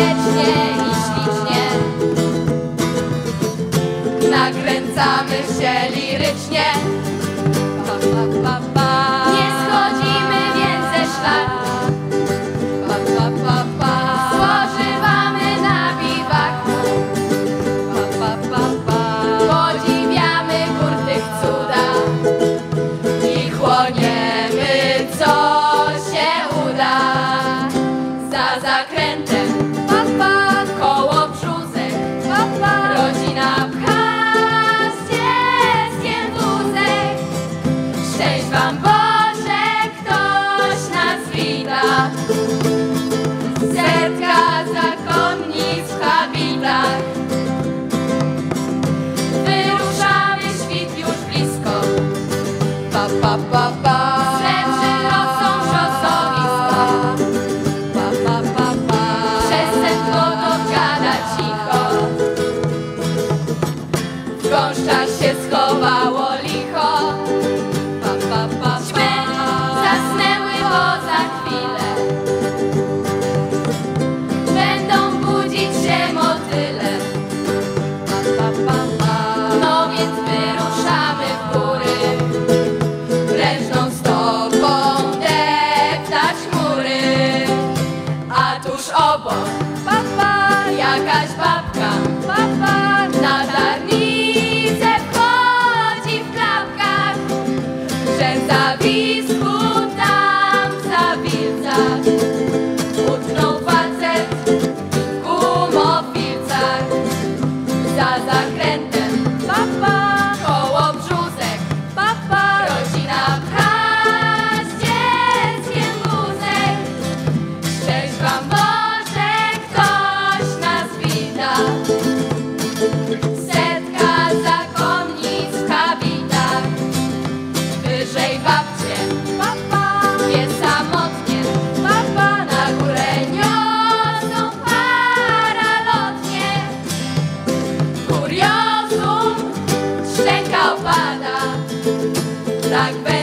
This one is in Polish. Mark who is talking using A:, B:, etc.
A: grzecznie i ślicznie Nakręcamy się lirycznie pa, pa, pa. habitach Setka zakonnic w habitach. Wyruszamy, świt już blisko. Pa, pa, pa, pa. Gąszcza się schowało licho wyżej babcie. Papa. Niesamotnie. Papa na górę niosą paralotnie. Kuriozum szczęka opada. Tak będzie.